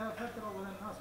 فترة فاقرأوا للناس